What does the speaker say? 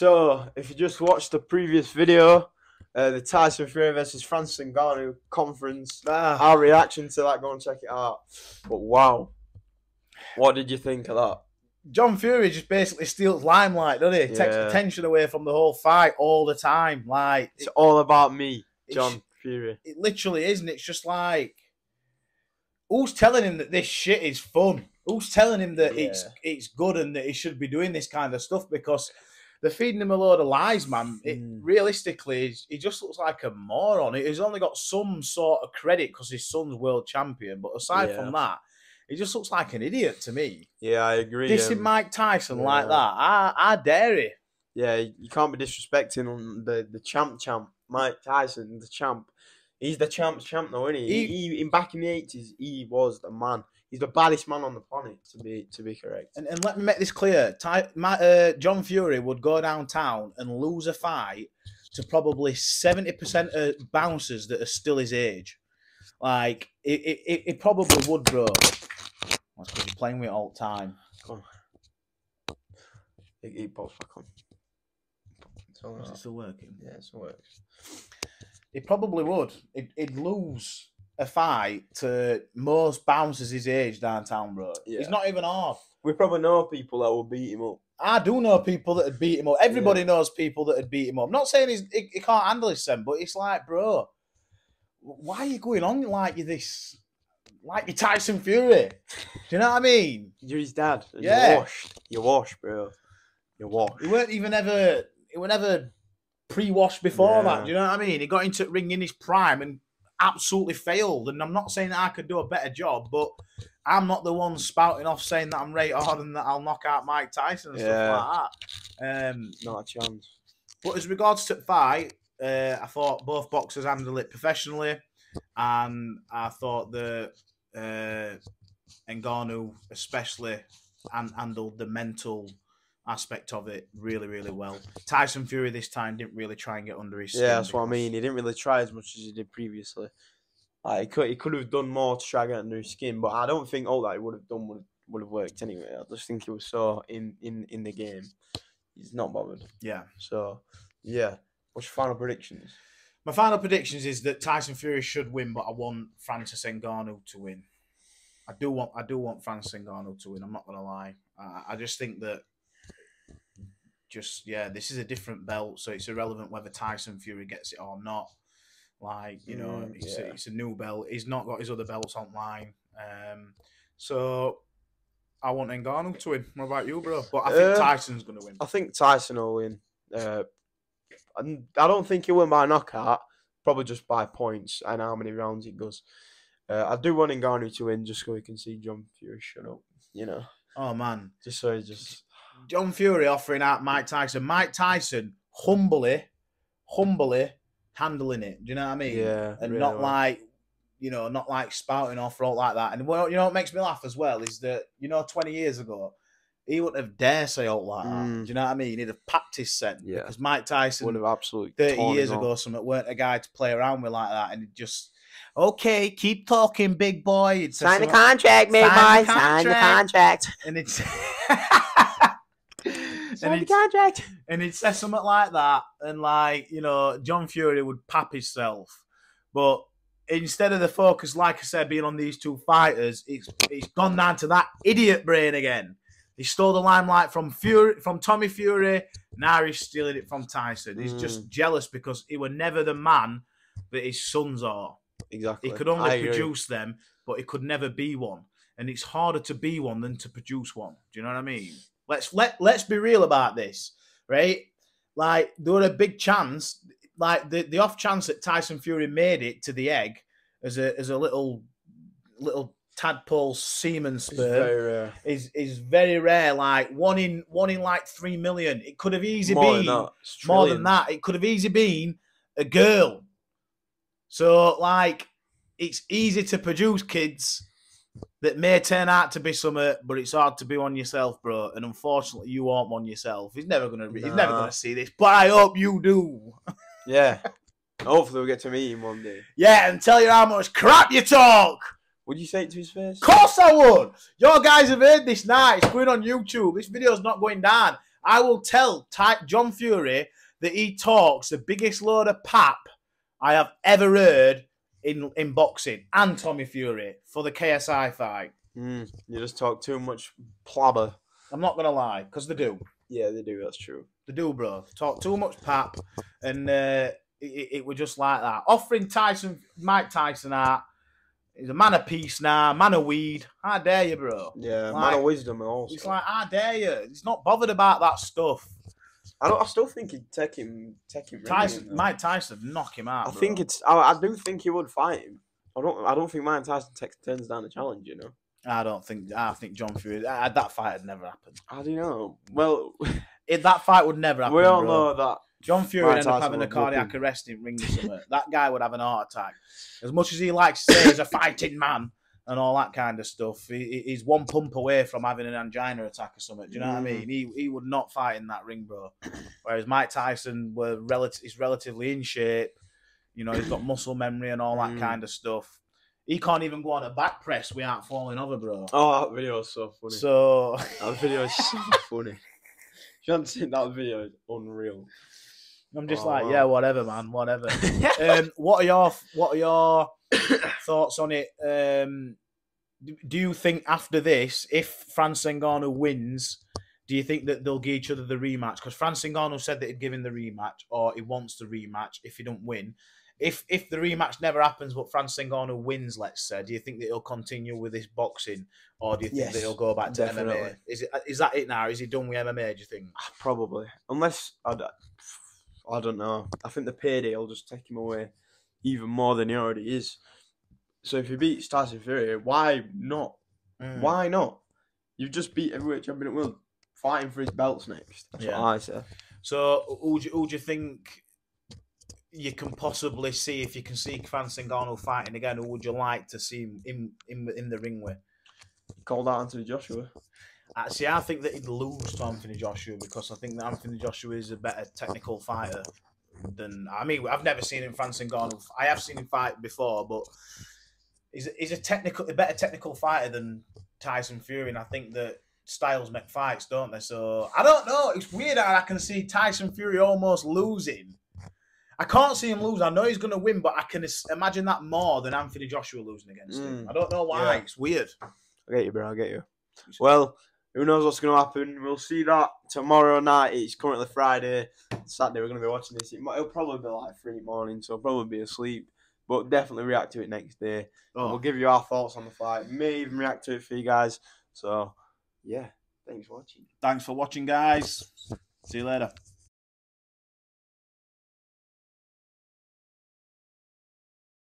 So, if you just watched the previous video, uh, the Tyson Fury versus Francis Ngannou conference, Ah, our reaction to that, go and check it out. But wow, what did you think of that? John Fury just basically steals limelight, doesn't he? Takes attention away from the whole fight all the time. Like It's all about me, John Fury. it literally isn't. It's just like who's telling him that this shit is fun? Who's telling him that it's it's good and that he should be doing this kind of stuff? Because they're feeding him a load of lies, man. It Mm. realistically, he just looks like a moron. He's only got some sort of credit because his son's world champion, but aside Yeah. from that, he just looks like an idiot to me. Yeah, I agree. Dissing um, Mike Tyson like that, I, I dare you. Yeah, you can't be disrespecting the, the champ champ, Mike Tyson, the champ. He's the champ's champ though, isn't he? He, he in back in the eighties, he was the man. He's the baddest man on the planet, to be to be correct. And, and let me make this clear: Ty, my, uh, John Fury would go downtown and lose a fight to probably seventy percent of bouncers that are still his age. Like it, it, it, it probably would, bro. That's because you're playing with it all the time. Come on. He, he pops back on. It's all Is it still working? Yeah, it's works. It probably would. It, it'd lose a fight to most bouncers his age downtown, bro. Yeah. He's not even hard. We probably know people that will beat him up. I do know people that would beat him up. Everybody knows people that would beat him up. I'm not saying he's, he, he can't handle his son, but it's like, bro, why are you going on like you this? Like you Tyson Fury. Do you know what I mean? You're his dad. Yeah. You're washed. You're washed, bro. You're washed. He weren't even ever, he were never pre-washed before Yeah. that. Do you know what I mean? He got into ring in his prime and absolutely failed. And I'm not saying that I could do a better job, but I'm not the one spouting off saying that I'm right hard and that I'll knock out Mike Tyson and Yeah. stuff like that. Um, Not a chance. But as regards to the fight, uh, I thought both boxers handled it professionally, and I thought that uh, Ngannou especially han- handled the mental aspect of it really, really well. Tyson Fury this time didn't really try and get under his skin. Yeah, that's what I mean. He didn't really try as much as he did previously. Like, he could he could have done more to try and get under his skin, but I don't think all that he would have done would would have worked anyway. I just think he was so in in in the game. He's not bothered. Yeah. So yeah. What's your final predictions? My final predictions is that Tyson Fury should win, but I want Francis Ngannou to win. I do want I do want Francis Ngannou to win. I'm not gonna lie. I, I just think that just yeah, this is a different belt, so it's irrelevant whether Tyson Fury gets it or not. Like you know, Mm, it's, yeah. a, it's a new belt. He's not got his other belts online, um, so I want Ngannou to win. What about you, bro? But I think Uh, Tyson's gonna win. I think Tyson will win. Uh, and I don't think he'll win by knockout. Probably just by points and how many rounds it goes. Uh, I do want Ngannou to win just so we can see John Fury shut up. You know, Oh man, just so he just John Fury offering out Mike Tyson. Mike Tyson humbly, humbly handling it. Do you know what I mean? yeah, And really not well. like, you know, not like spouting off or all like that. And well, you know what makes me laugh as well is that, you know, 20 years ago, he wouldn't have dare say all like that. Mm. Do you know what I mean? He'd have packed his scent. Yeah. Because Mike Tyson, would have absolutely 30 years ago, off. something weren't a guy to play around with like that. And he just, okay, keep talking, big boy. He'd say Sign the contract, Sign mate, boy. Sign the contract. contract. and it's and Sign the contract. and he'd say something like that, and like you know, John Fury would pap himself, but instead of the focus, like I said, being on these two fighters, it's it's gone down to that idiot brain again. He stole the limelight from Fury, from Tommy Fury. Now he's stealing it from Tyson. He's just mm. jealous because he were never the man that his sons are. Exactly. He could I only agree. produce them, but he could never be one. And it's harder to be one than to produce one. Do you know what I mean? Let's let let's be real about this, right? Like there were a big chance, like the, the off chance that Tyson Fury made it to the egg as a as a little little tadpole semen sperm is is very rare. Like one in one in like three million. It could have easily More been than that. More than that. It could have easily been a girl. So, like, it's easy to produce kids that may turn out to be something, but it's hard to be one yourself, bro. And unfortunately, you aren't one yourself. He's never gonna, he's never gonna see this, but I hope you do. Yeah. Hopefully we'll get to meet him one day. Yeah, and tell you how much crap you talk. Would you say it to his face? Of course I would. Your guys have heard this now. It's going on YouTube. This video's not going down. I will tell Ty- John Fury that he talks the biggest load of pap I have ever heard in in boxing, and Tommy Fury for the KSI fight. Mm, you just talk too much plabber. I'm not gonna lie, because they do. Yeah, they do. That's true. They do, bro. Talk too much pap, and uh, it, it was just like that. Offering Tyson, Mike Tyson out. He's a man of peace now, man of weed. How dare you, bro? Yeah, Like- man of wisdom and all. He's like, how dare you? He's not bothered about that stuff. I don't. I still think he'd take him. Take him. Tyson, him. Mike Tyson, knock him out. I bro. think it's. I, I do think he would fight him. I don't. I don't think Mike Tyson takes turns down the challenge. You know. I don't think. I think John Fury. uh, that fight had never happened. I don't know. Well, It, that fight would never happen. we all bro. know that. John Fury Mike would end up having a cardiac arrest in ring that guy would have an heart attack. As much as he likes to say he's a fighting man and all that kind of stuff, he, he- he's one pump away from having an angina attack or something. Do you know what I Mm. mean? He he would not fight in that ring, bro. Whereas Mike Tyson were relative, he's relatively in shape. You know, he's got muscle memory and all that Mm. kind of stuff. He can't even go on a back press without falling over, bro. Oh, that video is so funny. So that video is so funny. If you haven't seen that video, it's unreal. I'm just Oh, like, wow. yeah, whatever, man, whatever. um, what are your what are your thoughts on it? Um, do- you think after this, if Franz Ngannou wins, do you think that they'll give each other the rematch? Because Franz Ngannou said that he'd give him the rematch, or he wants the rematch if he don't win. If if the rematch never happens, but Franz Ngannou wins, let's say, do you think that he'll continue with this boxing, or do you think Yes, that he'll go back to definitely. MMA? Is it is that it now? Is he done with MMA? Do you think? Probably, unless I, I don't know. I think the payday will just take him away even more than he already is. So if he beats Tyson Fury, why not? Mm. Why not? You've just beat heavyweight champion the world, fighting for his belts next. That's Yeah. what I say. So, who do, you, who do you think you can possibly see if you can see Franz Ngannou fighting again? Who would you like to see him in in, in the ring with? Called out Anthony Joshua. Actually, I think that he'd lose to Anthony Joshua because I think that Anthony Joshua is a better technical fighter than. I mean, I've never seen him Franz Ngannou. I have seen him fight before, but he's a, he's a technical, a better technical fighter than Tyson Fury, and I think that styles make fights, don't they? So I don't know. It's weird how I can see Tyson Fury almost losing. I can't see him lose. I know he's going to win, but I can imagine that more than Anthony Joshua losing against him. Mm. I don't know why. Yeah. It's weird. I get you, bro. I get you. Well, who knows what's going to happen? We'll see that tomorrow night. It's currently Friday. Saturday, we're going to be watching this. It might, it'll probably be like three in the morning, so I'll probably be asleep. But definitely react to it next day. Oh. We'll give you our thoughts on the fight. May even react to it for you guys. So, yeah. Thanks for watching. Thanks for watching, guys. See you later.